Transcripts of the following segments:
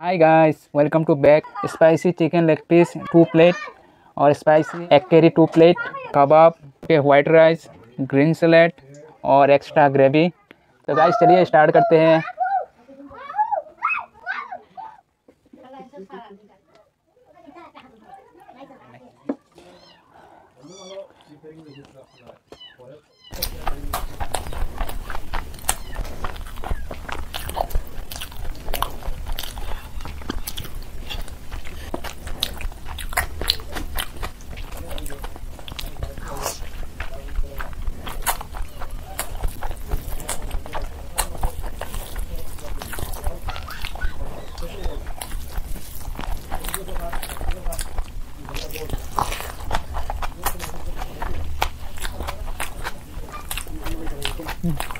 Hi guys welcome to back spicy chicken leg piece two plate और spicy egg curry two plate kebab white rice green salad और extra gravy तो guys चलिए start करते हैं। Mm.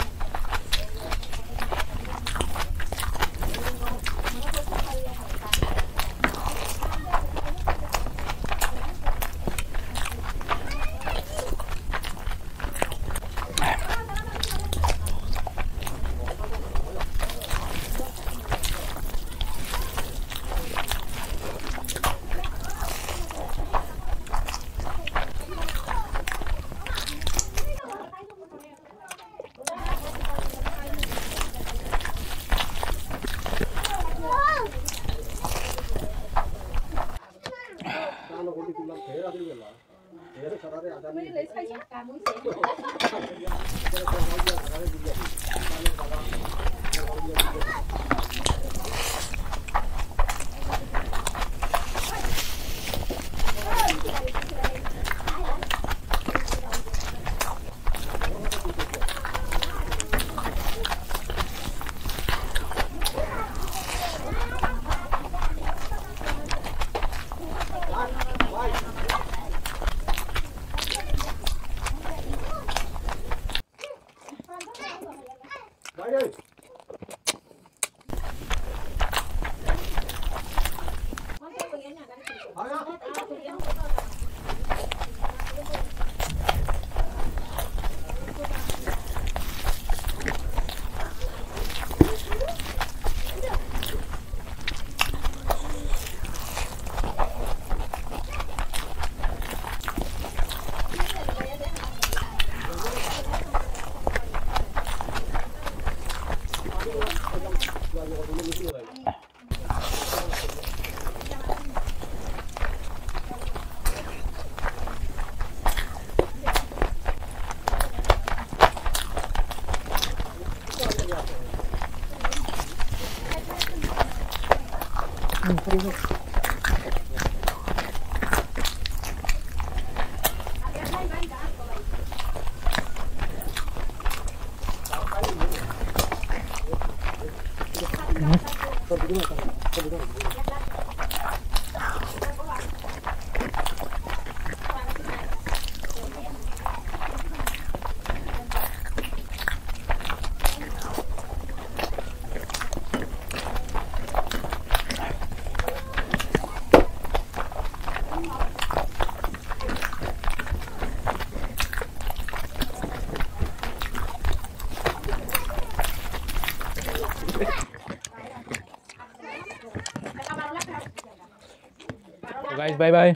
Iya, lah, biar. Yeah. うん、これで。Thank you. Guys bye bye